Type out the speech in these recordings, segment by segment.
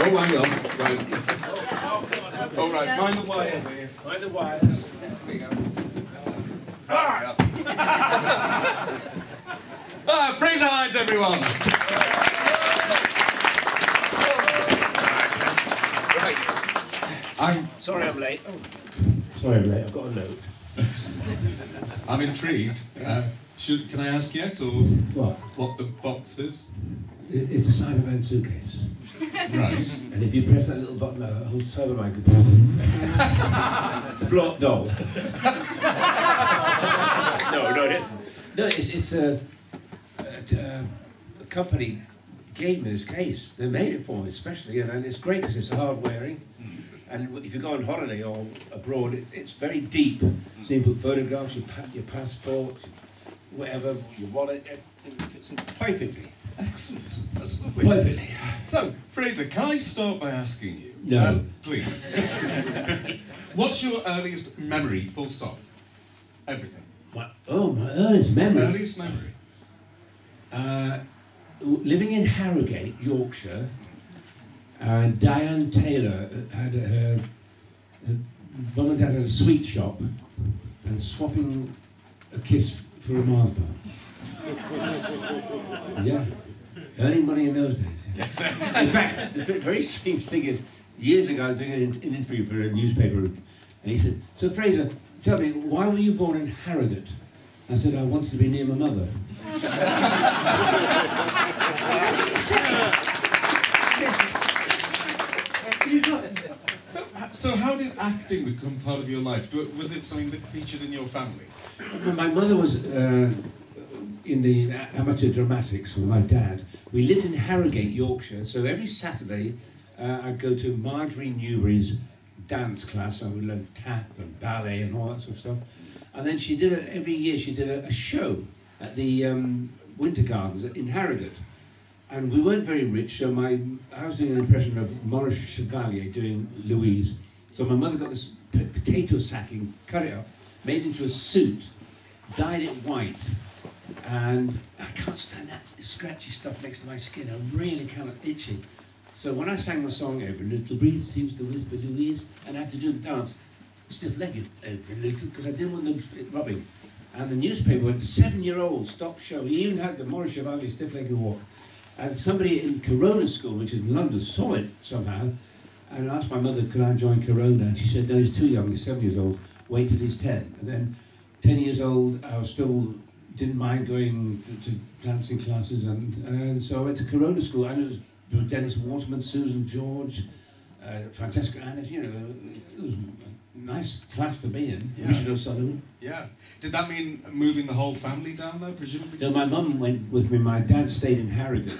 Oh, hang on. Right. All right, mind the wires here. Mind the wires. There we go. Ah! ah, Fraser Hines, everyone. Right. I'm Sorry I'm late. Sorry I'm late, I've got a note. I'm intrigued. Uh, should, can I ask yet, or What? what the box is? It- It's a Cyberman suitcase. Right. And if you press that little button, a whole Cyberman could It's a up doll. no, no, it, no, it's, it's a, a, a company gave me this case. They made it for me, especially, and, and it's great because it's hard wearing. Hmm. And if you go on holiday or abroad, it, it's very deep. So you put photographs, your, pa- your passport, whatever, your wallet, it, it fits in perfectly. Excellent. That's lovely. Perfectly. So, Fraser, can I start by asking you? No. Um, please. What's your earliest memory, full stop? Everything. My, oh, my earliest memory. Earliest memory. Uh, living in Harrogate, Yorkshire, and Diane Taylor had her, her mum and dad had a sweet shop and swapping a kiss for a Mars bar. yeah, earning money in those days. In fact, the very strange thing is, years ago I was doing an, an interview for a newspaper, and he said, "So Fraser, tell me, why were you born in Harrogate?" I said, "I wanted to be near my mother." So, so how did acting become part of your life? Was it something that featured in your family? My mother was uh, in the amateur dramatics with my dad. We lived in Harrogate, Yorkshire, so every Saturday uh, I'd go to Marjorie Newbury's dance class. I would learn tap and ballet and all that sort of stuff. And then she did a, every year she did a, a show at the um, Winter Gardens in Harrogate. And we weren't very rich, so my I was doing an impression of Maurice Chevalier doing Louise. So my mother got this potato sacking, cut it up, made it into a suit, dyed it white, and I can't stand that scratchy stuff next to my skin. I'm really kind of itchy. So when I sang the song "Every Little Breeze Seems to Whisper Louise," and I had to do the dance stiff-legged, every little, because I didn't want them rubbing. And the newspaper went, seven-year-old, stop show. He even had the Maurice Chevalier stiff-legged walk. And somebody in Corona School, which is in London, saw it somehow and asked my mother, could I join Corona? And she said, no, he's too young, he's seven years old, wait till he's 10. And then 10 years old, I was still, didn't mind going to dancing classes. And, and so I went to Corona School. I it was, there was Dennis Waterman, Susan George, uh, Francesca Annis, you know, it was a nice class to be in. Yeah. Richard O'Sullivan. Yeah. Did that mean moving the whole family down there, presumably? No, my mum went with me. My dad stayed in Harrogate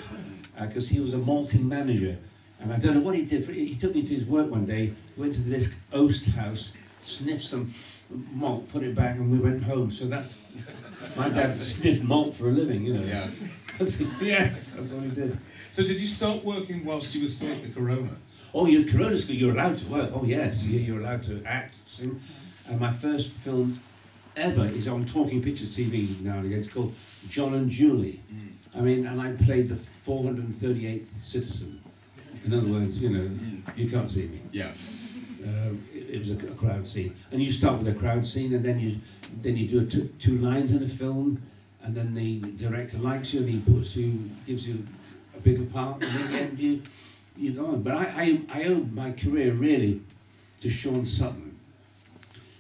because he was a malting manager. And I don't know what he did. For, he took me to his work one day, went to this Oast house, sniffed some malt, put it back, and we went home. So that's my dad sniffed malt for a living, you know. Yeah. That's, yeah, that's what he did. So did you start working whilst you were still at the Corona? Oh, you're Corona School, you're allowed to work. Oh, yes, mm. you- you're allowed to act, sing. And my first film ever is on Talking Pictures TV now and again. It's called John and Julie. Mm. I mean, and I played the 438th citizen. In other words, you know, mm. you can't see me. Yeah. Uh, it, it was a, a crowd scene, and you start with a crowd scene, and then you then you do a two, two lines in a film, and then the director likes you, and he puts you, gives you a bigger part, and in the end you you go on. But I I, I owed my career really to Shaun Sutton,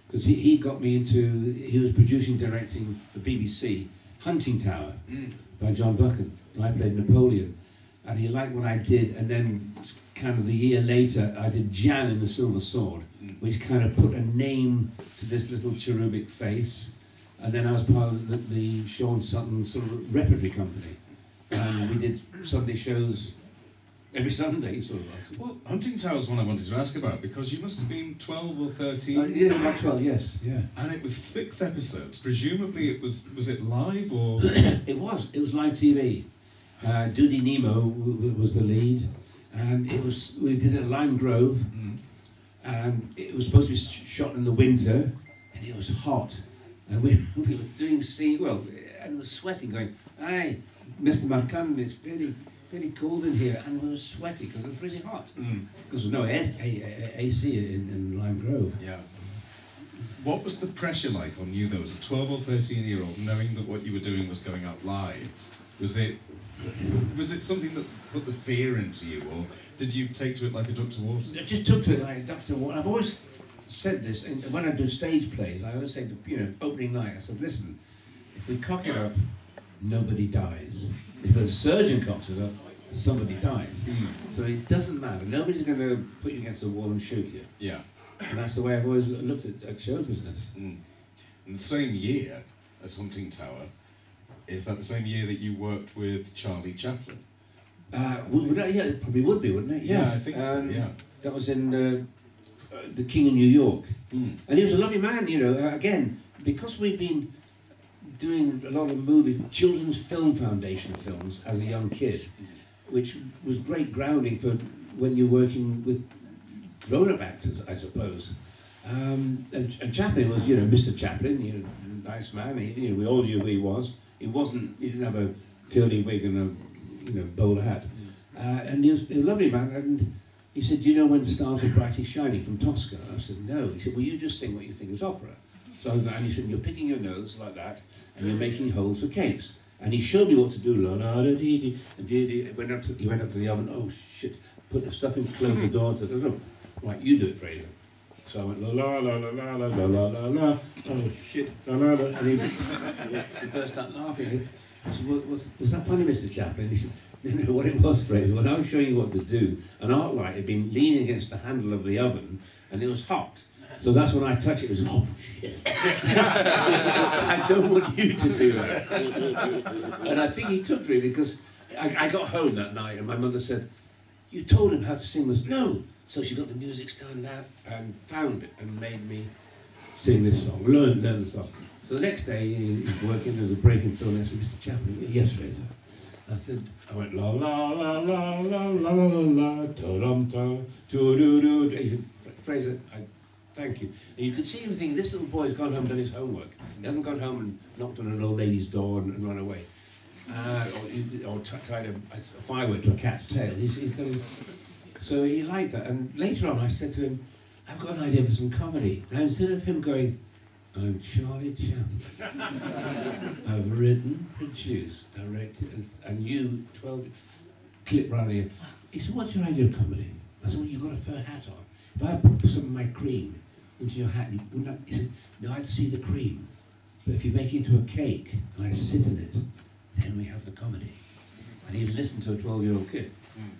because he, he got me into he was producing directing the BBC Huntingtower Mm. by John Buchan, and I played Napoleon. And he liked what I did, and then kind of the year later, I did Jan in the Silver Sword, Mm. which kind of put a name to this little cherubic face. And then I was part of the, the Shaun Sutton sort of repertory company. And we did Sunday shows every Sunday, sort of. Well, Huntingtower is one I wanted to ask about because you must have been 12 or 13. Uh, yeah, about 12, yes, yeah. And it was six episodes. Presumably, it was was it live or? It was. It was live TV. Uh, Doody Nemo was the lead, and it was. We did it at Lime Grove, Mm. and it was supposed to be shot in the winter, and it was hot, and we, we were doing scene. Well, and was sweating, going, "Hey, Mr. McCunn, it's very very cold in here, and we were sweaty because it was really hot. Mm. Because there was no A- A- A- AC in, in Lime Grove. Yeah. What was the pressure like on you though, as a 12 or 13 year old, knowing that what you were doing was going out live? Was it was it something that put the fear into you, or did you take to it like a duck to water? I just took to it like a Dr. Wa- I've always said this, and when I do stage plays, I always say, to, you know, opening night, I said, listen, if we cock it up, nobody dies. If a surgeon cocks it up, somebody dies. Mm. So it doesn't matter. Nobody's going to put you against a wall and shoot you. Yeah. And that's the way I've always looked at, at show business. Mm. And the same year as Huntingtower, is that the same year that you worked with Charlie Chaplin? Uh, would, would I, yeah, it probably would be, wouldn't it? Yeah, I think so, Um, yeah. That was in uh, uh, The King of New York. Mm. And he was a lovely man, you know. Uh, again, because we've been doing a lot of movie, Children's Film Foundation films as a young kid, which was great grounding for when you're working with grown-up actors, I suppose. Um, and, and Chaplin was, you know, Mr. Chaplin, you know, nice man. He, you know, we all knew who he was. He wasn't. He didn't have a curly wig and a, you know, bowler hat. Uh, and he was a lovely man. And he said, "Do you know when stars are brightly shining from Tosca?" I said, "No." He said, "Well, you just sing what you think is opera." So and he said, "You're picking your nose like that, and you're making holes for cakes." And he showed me what to do. La la da dee dee. And dee dee. Went up to, he went up to the oven. Oh shit! Put the stuff in. Close the door. Da, da, da. Right, you do it, Fraser. So I went la la la la la la la la la la. Oh shit! La la la. And he, he burst out laughing. I said, well, was, was that funny, Mr. Chaplin? He said, no, no, what it was, Fraser, when I was showing you what to do, an art light had been leaning against the handle of the oven, and it was hot. So that's when I touched it, it was, oh shit. I don't want you to do that. and I think he took me because I, I got home that night and my mother said, you told him how to sing this. No. So she got the music stand out and found it and made me sing this song, learn, learn the song. So the next day he's working, there was a break in film, and I said, Mr. Chaplin, yes, Fraser. I said, I went la la la la la la la la la ta dum ta do do do. Fraser, I thank you. And you could see him thinking, this little boy's gone home and done his homework. He hasn't gone home and knocked on an old lady's door and, and run away. Uh, or or tied a, firework to a cat's tail. He's, he's done, so he liked that. And later on, I said to him, I've got an idea for some comedy. Now, instead of him going, I'm Charlie Chaplin. I've written, produced, directed, and, and you, 12, clip right in. He said, what's your idea of comedy? I said, well, you've got a fur hat on. If I put some of my cream into your hat, you wouldn't have, he said, no, I'd see the cream. But if you make it into a cake and I sit in it, then we have the comedy. And he listened to a 12-year-old kid.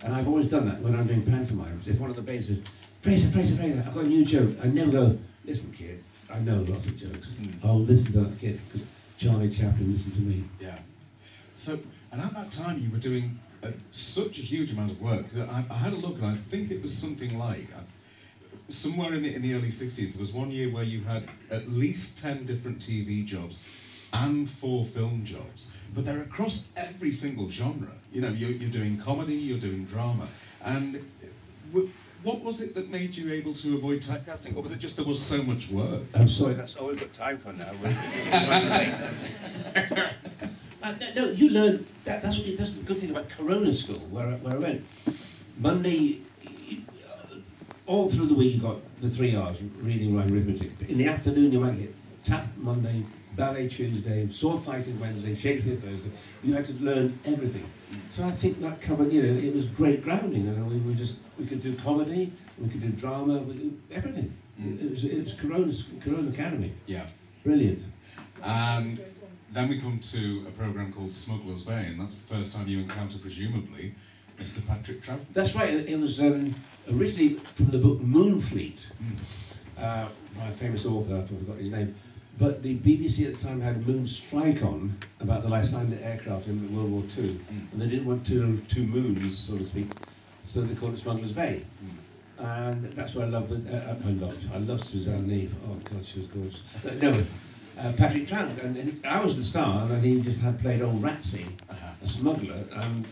And I've always done that when I'm doing pantomimes. If one of the babes says, Fraser, Fraser, Fraser, I've got a new joke, I never go, listen, kid, I know lots of jokes. Mm. I'll listen to that kid because Charlie Chaplin listened to me. Yeah. So, and at that time you were doing uh, such a huge amount of work. I, I had a look and I think it was something like, uh, somewhere in the, in the early 60s, there was one year where you had at least 10 different TV jobs and four film jobs. But they're across every single genre. You know, you're, you're doing comedy, you're doing drama. And w- what was it that made you able to avoid typecasting? Or was it just there was so much work? I'm sorry, that's all we've got time for now. uh, no, you learn that. That's what. You, that's the good thing about Corona School, where I, where I went. Monday, uh, all through the week, you got the three R's: reading, writing, arithmetic. In the afternoon, you might get tap Monday, ballet Tuesday, sword fighting Wednesday, Shakespeare Thursday. You had to learn everything. So I think that covered. You know, it was great grounding, and we were just we could do comedy, we could do drama, we, everything. Mm. It was it was Corona's Corona Academy. Yeah. Brilliant. And then we come to a program called Smuggler's Bay, and that's the first time you encounter, presumably, Mr. Patrick Troughton. That's right. It it was um, originally from the book Moonfleet. Mm. Uh, my famous author, I forgot his name. But the BBC at the time had Moon Strike on about the Lysander aircraft in World War II, Mm. and they didn't want two two moons, so to speak, so they called it Smuggler's Bay. Mm. And that's what I love with- Uh, I loved. I loved Suzanne Neve. Oh God, she was gorgeous. Uh, no, uh, Patrick Troughton, and, and I was the star, and he just had played old Ratsey. Uh-huh. a smuggler, and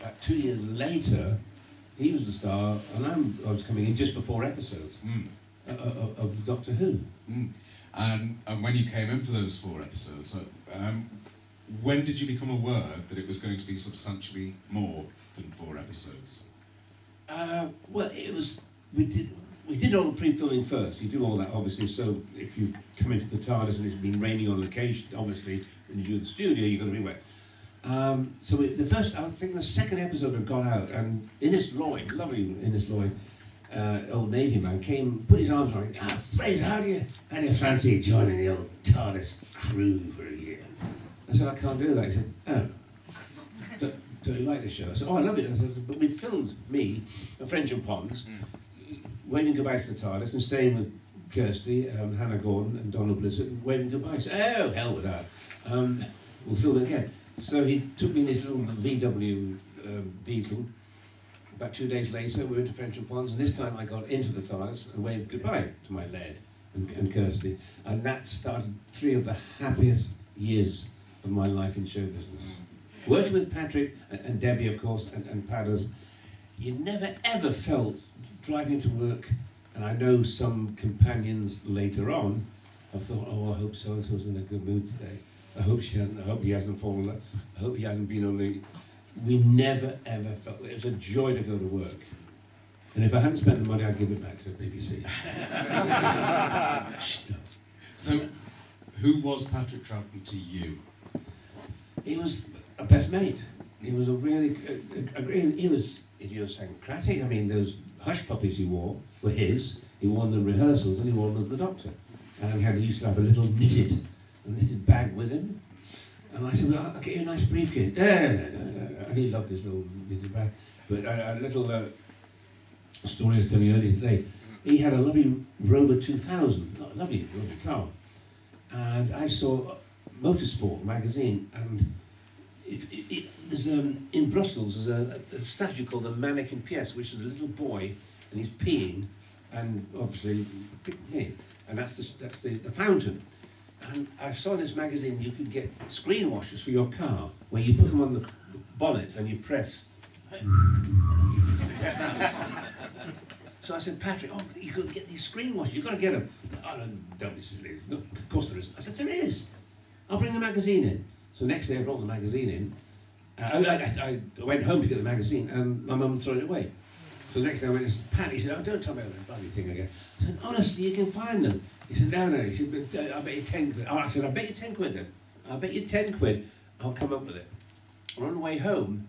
about two years later, he was the star, and I'm, I was coming in just for four episodes Mm. uh, of, of Doctor Who. Mm. And, and when you came in for those four episodes, um, when did you become aware that it was going to be substantially more than four episodes? Uh, well, it was we did we did all the pre-filming first. You do all that obviously. So if you come into the TARDIS and it's been raining on location, obviously when you do the studio, you're going to be wet. Um, so the first, I think the second episode had gone out, and Innes Lloyd, lovely Innes Lloyd, uh, old Navy man, came, put his arms around me. Ah, Fraser, how do you, how do you fancy joining the old TARDIS crew for a year? I said, I can't do that. He said, oh. Don't, don't you like the show? I said, oh, I love it. I said, but we filmed me, a Frensham Ponds, waving goodbye to the TARDIS and staying with Kirsty, um, Hannah Gordon, and Donald Blissett, and waving goodbye. I said, oh, hell with that. Um, we'll film it again. So he took me in this little VW um, Beetle. About two days later, we went to Frensham Ponds, and this time I got into the TARDIS and waved goodbye to my lad and, and Kirsty. And that started three of the happiest years of my life in show business. Working with Patrick and, and Debbie, of course, and, and Padders, you never ever felt driving to work, and I know some companions later on have thought, oh, I hope so-and-so's in a good mood today. I hope she hasn't, I hope he hasn't fallen, I hope he hasn't been only... We never ever felt, it was a joy to go to work. And if I hadn't spent the money, I'd give it back to the BBC. No. So, who was Patrick Troughton to you? He was a best mate. He was a really, a, a, a, he was idiosyncratic. I mean, those hush puppies he wore were his. He wore them in rehearsals and he wore them as the doctor. And he, had, he used to have a little knitted, a knitted bag with him. And I said, well, I'll get you a nice briefcase. No, no, no, no. And he loved his little knitted bag. But a, a little uh, story I was telling you earlier today. He had a lovely Rover 2000, a lovely, lovely car. And I saw Motorsport magazine, and there's um, in Brussels there's a, a statue called the Manneken Pis, which is a little boy, and he's peeing, and obviously, and that's the, that's the, the fountain. And I saw this magazine you could get screen washers for your car, where you put them on the bonnet and you press. So I said, Patrick, oh, you could get these screen washers. You've got to get them. Oh, don't be silly. No, of course there is. I said, there is. I'll bring the magazine in. So next day I brought the magazine in. Uh, I, I, I went home to get the magazine and my mum threw it away. So the next day I went and Pat, he said, oh, don't tell me about that bloody thing again. I said, honestly, you can find them. He said, no, no. He said, but, uh, I'll bet you 10 quid. Oh, I said, I'll bet you 10 quid then. I'll bet you 10 quid. I'll come up with it. And on the way home,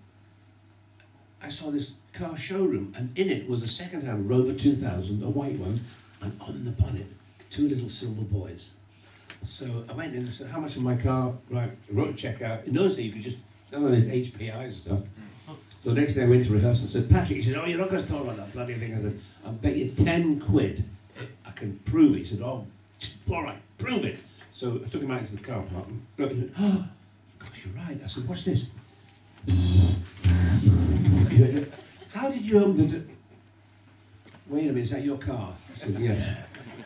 I saw this car showroom, and in it was a second-hand Rover 2000, a white one, and on the bonnet, two little silver boys. So I went in and said, how much is my car? Right, I wrote a check out. In those days, you could just, none of these HPIs and stuff. So the next day I went to rehearsal and said, Patrick, he said, oh, you're not going to talk about that bloody thing. I said, I'll bet you 10 quid. I can prove it. He said, oh, all right, prove it. So I took him out into the car park. and he went, oh, gosh, you're right. I said, what's this? Went, How did you own the... Wait a minute, is that your car? I said, yes.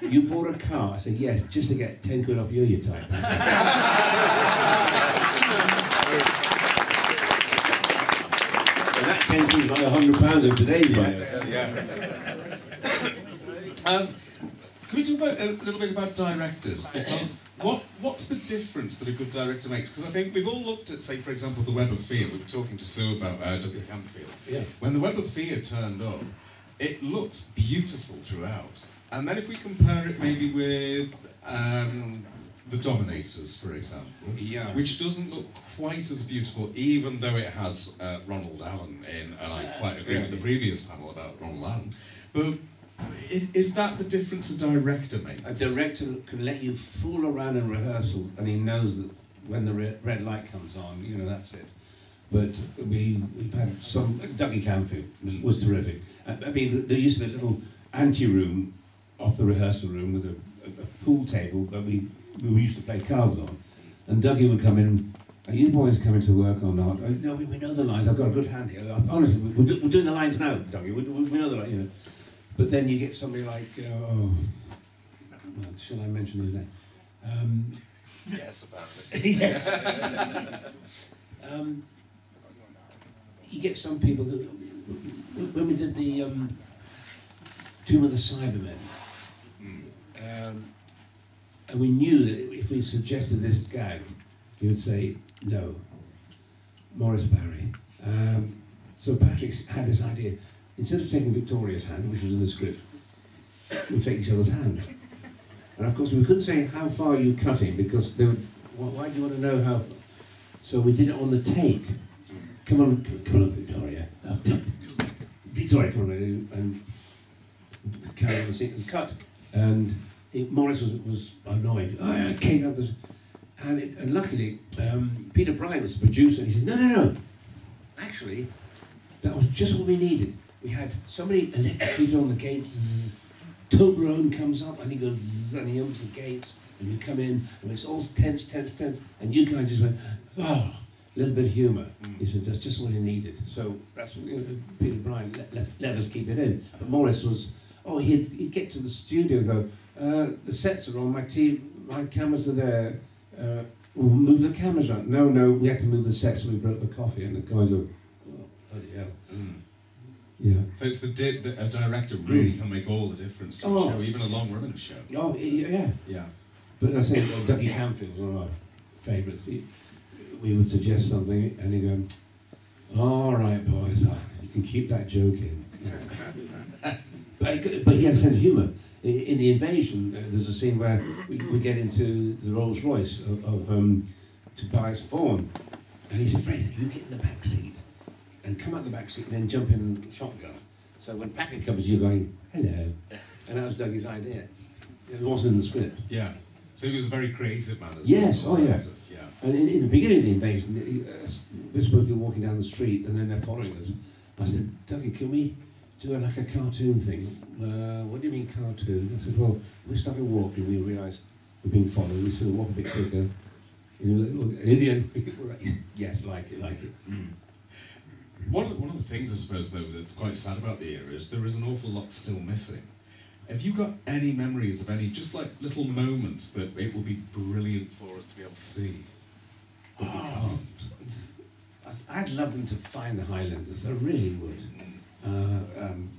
You bought a car? I said, yes, just to get 10 quid off you, you type. That 10 quid is like 100 pounds of today's money. Yeah. um, can we talk about, a little bit about directors? Because what, what's the difference that a good director makes? Because I think we've all looked at, say, for example, The Web of Fear. We were talking to Sue about uh, Douglas Camfield. Yeah. When The Web of Fear turned up, it looked beautiful throughout. And then if we compare it maybe with um, The Dominators, for example, Yeah. which doesn't look quite as beautiful, even though it has uh, Ronald Allen in, and I quite agree with the previous panel about Ronald Allen. But is, is that the difference a director makes? A director can let you fool around in rehearsal, and he knows that when the red, red light comes on, you know that's it. But we we've had some. Dougie Camfield was, was terrific. I, I mean, there used to be a little ante room off the rehearsal room with a, a, a pool table that we we used to play cards on, and Dougie would come in. Are you boys coming to work or not? "Oh, no, we, we know the lines. I've got a good hand here. Honestly, we- we're, do, we're doing the lines now, Dougie. We, we, we know the lines, you know. But then you get somebody like, uh, oh, shall I mention his name? Um, Yes, about it. yes. um, you get some people who, when we did the um, Tomb of the Cybermen, um, and we knew that if we suggested this gag, he would say, No. Morris Barry. Um, so Patrick had this idea. Instead of taking Victoria's hand, which was in the script, we take each other's hand. And of course, we couldn't say how far you cut him because they would, why, why do you want to know how? So we did it on the take. Come on, come, come on, Victoria. Uh, Victoria, come on, and carry on the scene and cut. And Morris was, was annoyed. Oh, I came up this, and, it, and luckily um, Peter Bryant was the producer. And he said, No, no, no. Actually, that was just what we needed. We had somebody electrocuted on the gates. Toberman comes up and he goes zzz, and he opens the gates and you come in and it's all tense, tense, tense. And you guys just went, oh, a little bit of humour. He said, that's just what he needed. So that's what you know, Peter Bryant let, let, let us keep it in. But Morris was, oh, he'd, he'd get to the studio and go, uh, the sets are on, my, TV, my cameras are there. Uh, we'll move the cameras on. No, no, we had to move the sets so we broke the coffee. And the guys are, oh, bloody hell. Mm. Yeah. So it's the, di- that a director really can make all the difference to Oh. a show, even a long running show. Oh, yeah. Yeah. But I say, uh, Dougie was one of our favourites. We would suggest something, and he'd go, "All right, boys, you can keep that joke in." but, he but he had a sense of humour. In the invasion, uh, there's a scene where we, we get into the Rolls Royce of, of um, Tobias Vaughan, and he said, "Fred, you get in the back seat and come out the back seat and then jump in the shotgun." So when Packer comes, you're going, "Hello," and that was Dougie's idea. It wasn't in the script. Yeah. So he was a very creative man as Yes, well. oh, yeah. So, yeah. And in, in the beginning of the invasion, uh, we're supposed to be walking down the street and then they're following us. I said, Dougie, can we do a, like a cartoon thing? Uh, what do you mean cartoon? I said, well, we started walking, we realised we've been followed, we sort of walk a bit quicker. And in the end, we yes, like it, like it. Mm. One of, the, one of the things, I suppose, though, that's quite sad about the era is there is an awful lot still missing. Have you got any memories of any, just like little moments that it would be brilliant for us to be able to see? Oh. I'd love them to find the Highlanders, I really would. Uh, um,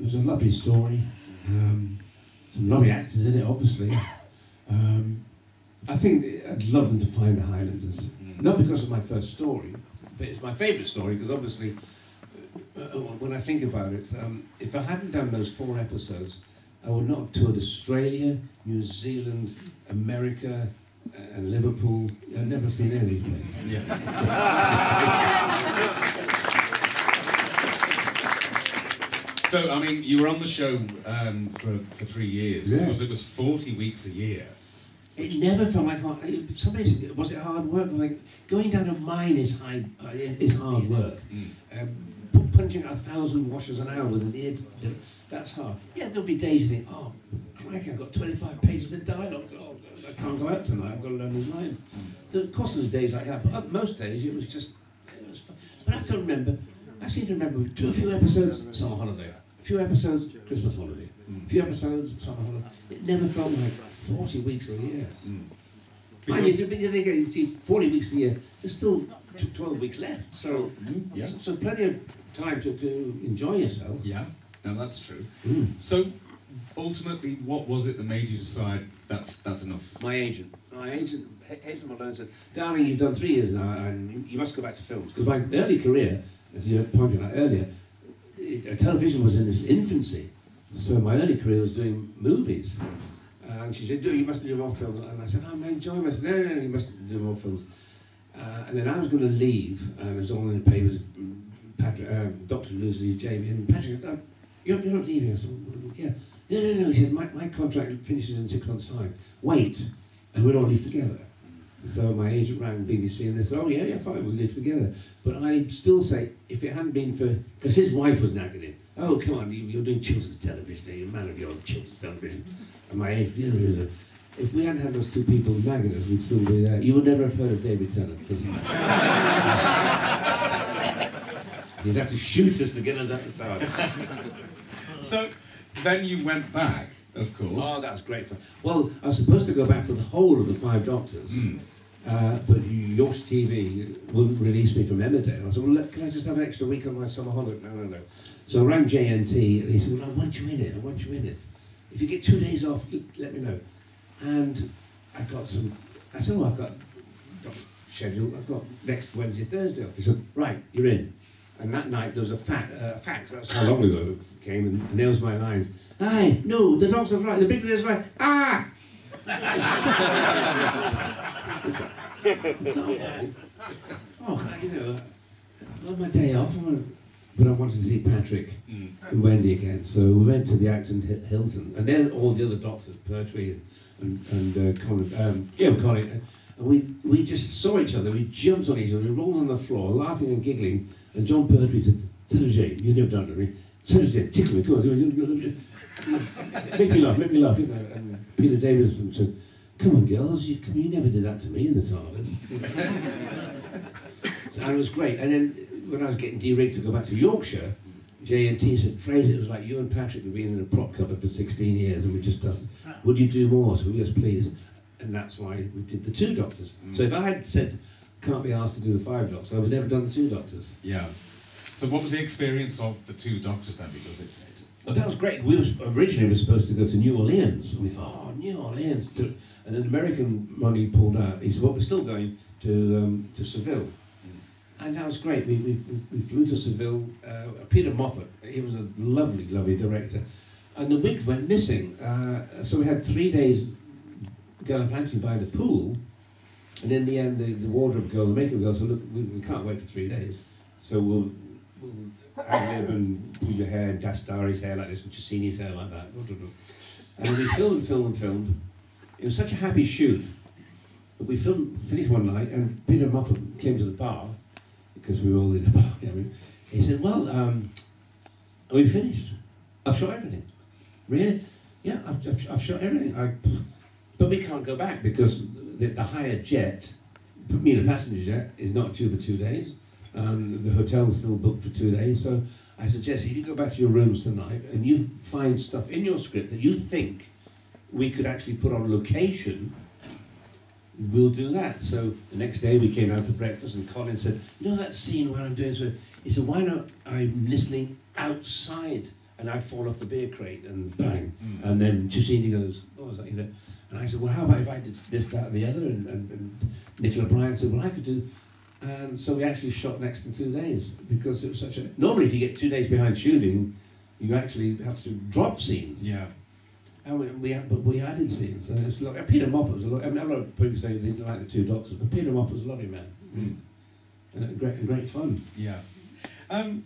it was a lovely story. Um, some lovely actors in it, obviously. Um, I think I'd love them to find the Highlanders. Mm. Not because of my first story, but it's my favourite story because obviously, uh, uh, when I think about it, um, if I hadn't done those four episodes, I would not have toured Australia, New Zealand, America, uh, and Liverpool. I've never seen any of these places. Yeah. so, I mean, you were on the show um, for, for three years. Yeah. Because it was 40 weeks a year. It never felt like hard. it- Somebody said, was it hard work? Like going down a mine is hard. Uh, is hard work. Mm. Um, punching a thousand washers an hour with an ear, that's hard. Yeah, there'll be days you think, oh, crikey, I've got 25 pages of dialogue. Oh, I can't go out tonight. I've got to learn these lines. There- Of course, there's days like that, but uh, most days it was just. It was fun. But I can remember. I seem to remember we do a few episodes summer holiday, a few episodes Christmas holiday, a few episodes summer holiday. It never felt like 40 weeks a year. Mm. I mean, but you think you see 40 weeks a year, there's still 12 weeks left. So, Mm, yeah. so, so plenty of time to, to enjoy yourself. Yeah, no, that's true. Mm. So, ultimately, what was it that made you decide that's that's enough? My agent, my agent, Hazel Malone said, darling, you've done three years now and you must go back to films. Because my early career, as you pointed out earlier, i- television was in its infancy. So my early career was doing movies. And she said, "Do you must do more films." And I said, "I'm enjoying myself." No, no, no, you must do more films. Uh, and then I was going to leave, and it was all in the papers. Patrick, um, Doctor Lucy, Jamie, and Patrick, uh, you're, you're not leaving us. Yeah. No, no, no. He said, my, my contract finishes in six months' time. Wait, and we'll all leave together. So my agent rang BBC and they said, oh, yeah, yeah, fine, we'll live together. But I still say, if it hadn't been for, because his wife was nagging him, oh, come on, you, you're doing children's television, you're a man of your own children's television. And my agent, yeah, yeah. if we hadn't had those two people nagging us, we'd still be there. You would never have heard of David Tennant. You'd have to shoot us to get us out the time. So, then you went back, of course. Oh, that's great fun. Well, I was supposed to go back for the whole of the Five Doctors, Mm. uh, but York's TV wouldn't release me from Emmerdale. I said, well, look, can I just have an extra week on my summer holiday? No, no, no. So I rang JNT, and he said, well, I want you in it. I want you in it. If you get two days off, let me know. And I got some. I said, oh, I've got. schedule. I've got next Wednesday, Thursday off. He said, right, you're in. And that night there was a fact, uh, fact, that's how long ago it came, and nails my lines. Aye, no, the dogs are right, the big is right. Ah! oh, you know, on my day off, I but I wanted to see Patrick Mm. and Wendy again. So we went to the Acton Hilton, and then all the other doctors, Pertwee and, and, and uh, Colin, um, yeah, Colin, and we, we just saw each other, we jumped on each other, we rolled on the floor, laughing and giggling, and Jon Pertwee said, Senator Jane, you never done it, me. Jane, tickle me, come on, make me laugh, make me laugh. And Peter Davison said, come on, girls, you, come, you never did that to me in the TARDIS. so, it was great. And then when I was getting de-rigged to go back to Yorkshire, JNT said, Fraser, it was like you and Patrick have been in a prop cupboard for 16 years and we just doesn't. Would you do more? So yes, please. And that's why we did the two doctors. So if I had said, can't be asked to do the five doctors, I would have never done the two doctors. Yeah. So what was the experience of the two doctors then? Because it, it But that was great. We was originally we were supposed to go to New Orleans, and we thought, oh, New Orleans. To, and then American money pulled out. He said, well, we're still going to um, to Seville, and that was great. We, we, we- we flew to Seville. Uh, Peter Moffatt, he was a lovely, lovely director, and the wig went missing. Uh, so we had three days gallivanting by the pool, and in the end, the, the wardrobe girl, the makeup girl said, look, we, we can't wait for three days, so we'll. And do your hair, Dastari's hair like this, and Cassini's hair like that. And we filmed, filmed, filmed. It was such a happy shoot. But we filmed, finished one night, and Peter Moffatt came to the bar, because we were all in the bar. You know, he said, well, um, are we finished? I've shot everything. Really? Yeah, I've, I've, I've shot everything. I, but we can't go back because the, the hired jet, put me the passenger jet, is not due for two days. Um, the hotel's still booked for two days. So I suggest if you go back to your rooms tonight and you find stuff in your script that you think we could actually put on location, we'll do that. So the next day we came out for breakfast and Colin said, you know that scene where I'm doing so, he said, why not I'm listening outside and I fall off the beer crate and bang. Mm. And then Giussini goes, what was that, you know? And I said, well, how about if I did this, that, and the other? And, and, and Nicola Bryant said, well, I could do. And so we actually shot next in two days because it was such a. Normally, if you get two days behind shooting, you actually have to drop scenes. yeah. And we, we had- but we added scenes. And it's like, Peter Moffatt was a lot. I mean, a lot of people say they didn't like the two doctors, but Peter Moffatt was a lovely man. Mm. And great, great fun. Yeah. Um,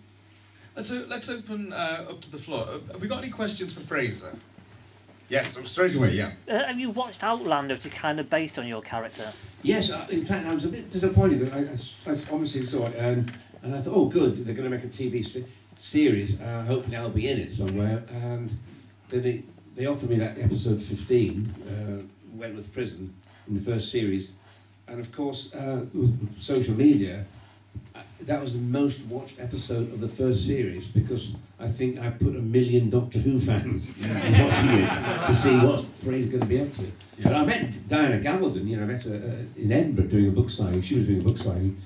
let's let's open uh, up to the floor. Have we got any questions for Fraser? Yes, straight away. Yeah. Uh, have you watched Outlander, which is kind of based on your character? Yes, uh, in fact, I was a bit disappointed. that I, I, I obviously saw it, and, and I thought, oh, good, they're going to make a TV se- series. Uh, hopefully, I'll be in it somewhere. And then they, they offered me that episode 15, uh, Wentworth Prison, in the first series. And of course, uh, with social media, that was the most watched episode of the first series because I think I put a million Doctor Who fans watching it to see what Frey's going to be up to. But I met Diana Gabaldon, you know, I met her uh, in Edinburgh doing a book signing. She was doing a book signing.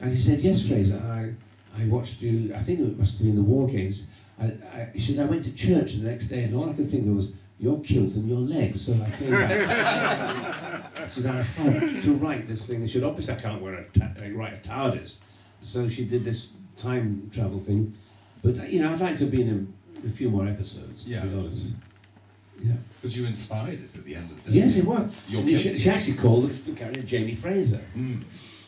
And she said, Yes, Fraser, I, I watched you, I think it must have been the War Games. I, I, she said, I went to church the next day and all I could think of was your kilt and your legs. So I came back. said, I had to write this thing. She said, Obviously, I can't wear a ta- uh, write a TARDIS. So she did this time travel thing. But, uh, you know, I'd like to have been in a, few more episodes, Yeah. to be honest. Yeah. Because you inspired it at the end of the day. Yes, it was. She, she actually called the character Jamie Fraser. Mm.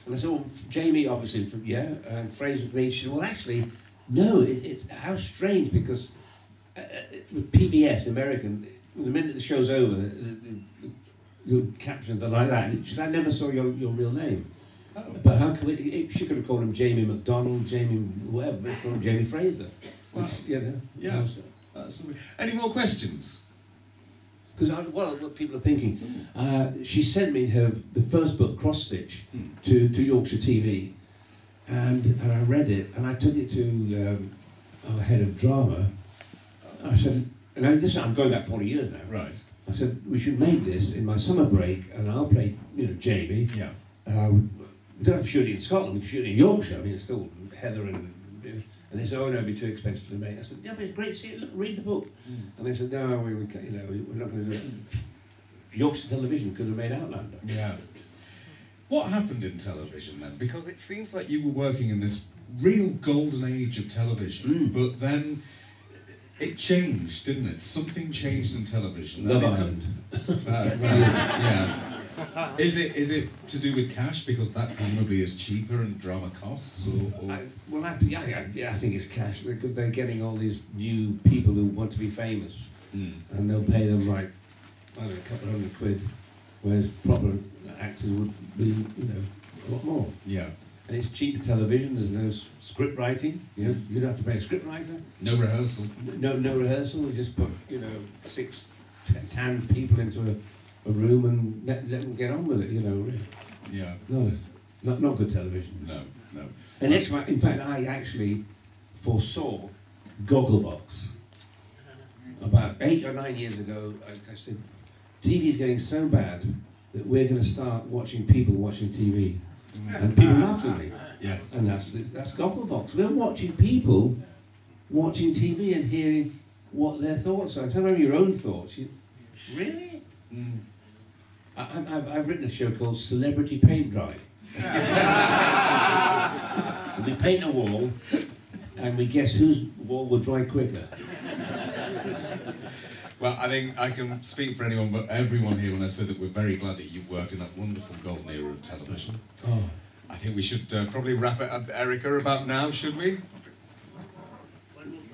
And I said, well, Jamie, obviously, from, yeah, and Fraser for me. She said, well, actually, no, it, it's how strange because uh, uh, with PBS, American, the minute the show's over, the, the, the, the captions are like that. And she said, I never saw your, your real name. Oh. But how could we, she could have called him Jamie McDonald, Jamie whatever, she Jamie Fraser. Which, Wow. you know, Yeah. That's any more questions? Because well, what people are thinking, uh, she sent me her the first book, Cross Stitch, Hmm. to, to Yorkshire TV, and and I read it, and I took it to um, our head of drama. I said, and I, this I'm going back 40 years now. Right. I said we should make this in my summer break, and I'll play, you know, Jamie. Yeah. Um, we don't have to shoot it in Scotland. We can shoot it in Yorkshire. I mean, it's still Heather and. And they said, "Oh no, it'd be too expensive to make." I said, "Yeah, but it's great. See, it. look, read the book." And they said, no, we, we can't, you know, we, we're not going to do it. Yorkshire Television could have made Outlander. Yeah. What happened in television then? Because it seems like you were working in this real golden age of television, Mm. but then it changed, didn't it? Something changed in television. Love And it's a- Island. Uh, yeah. Is it is it to do with cash because that presumably is cheaper and drama costs? Or, or I, well, I, yeah, I, yeah, I think it's cash because they're getting all these new people who want to be famous, Mm. and they'll pay them like I don't know, a couple of hundred quid, whereas proper actors would be, you know, a lot more. yeah, And it's cheaper television. There's no script writing. You know, you don't have to pay a script writer. no rehearsal. No, no rehearsal. We just put, you know, six, ten people into a, a room and let, let them get on with it. You know, really. Yeah, no, not not good television. no, no. And next, in fact, I actually foresaw Gogglebox about eight or nine years ago. I, I said, TV is getting so bad that we're going to start watching people watching TV, mm. and people laughed at me. Yes. And that's that's Gogglebox. We're watching people watching TV and hearing what their thoughts are. Tell them your own thoughts. You, really? Mm. I, I'm- I've, I've written a show called Celebrity Paint Dry. we paint a wall, and we guess whose wall will dry quicker. Well, I think I can speak for anyone but everyone here when I say that we're very glad that you've worked in that wonderful golden era of television. Oh. I think we should uh, probably wrap it up, Erica, about now, should we?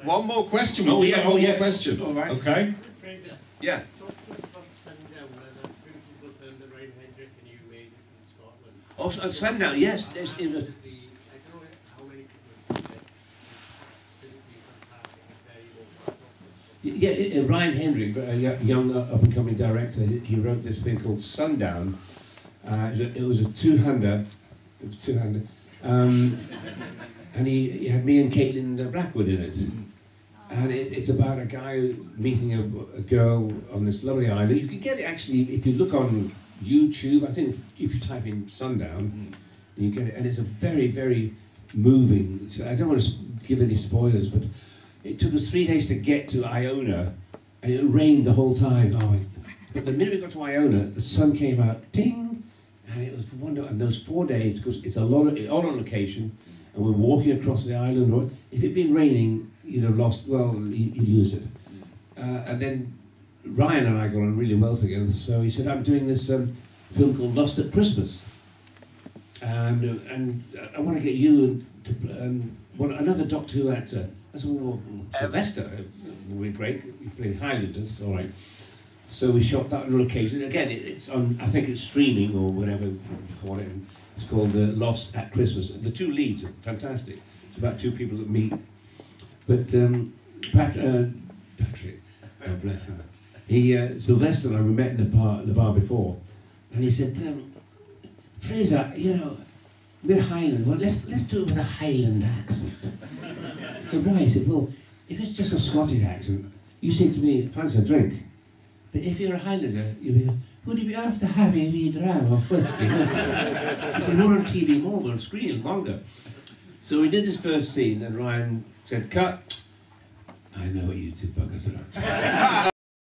One more question. Oh, we do yeah, have oh, one yeah. more question. All right. Okay. Fraser, Yeah. talk to us about Sundown, where that beautiful film that Ryan Hendrick and you made in Scotland. Oh, so- Sundown, yes. There's, it was, The, I don't know how many people have seen it. It's absolutely fantastic, and very well thought of. Yeah, uh, Ryan Hendrick, a young uh, up-and-coming director, he wrote this thing called Sundown. Uh, it was a- it was a two-hander, it was two-hander, um, and he, he had me and Caitlin uh, Blackwood in it. And it, it's about a guy meeting a, a girl on this lovely island. You can get it actually if you look on YouTube. I think if you type in Sundown, you get it, and it's a very, very moving. So I don't want to give any spoilers, but it took us three days to get to Iona, and it rained the whole time. Oh, but the minute we got to Iona, the sun came out, ding, and it was wonderful. And those four days, because it's a lot of, all on location, and we're walking across the island. Or if it'd been raining, you'd have lost. Well, you, you lose it. Uh, and then Ryan and I got on really well together. So he said, "I'm doing this um, film called Lost at Christmas." and uh, and I want to get you to um, another Doctor Who actor. I said, well, Sylvester uh, would be great. He played Highlanders, all right. So we shot that on location. Again, it, it's on. I think it's streaming or whatever you call it. It's called uh, Lost at Christmas. The two leads are fantastic. It's about two people that meet. But um, Pat, uh, Patrick, oh bless him. He uh, Sylvester and I we met in the bar, the bar before, and he said. Um, Fraser, you know, we're Highland. Well, let's let's do it with a Highland accent. I said, why? He said, well, if it's just a Scottish accent, you say to me, fancy a drink. But if you're a Highlander, you'll be, would you be after having a wee dram of whiskey? he said, we're on TV more, we're on screen longer. So we did this first scene, and Ryan said, cut. I know what you two buggers are.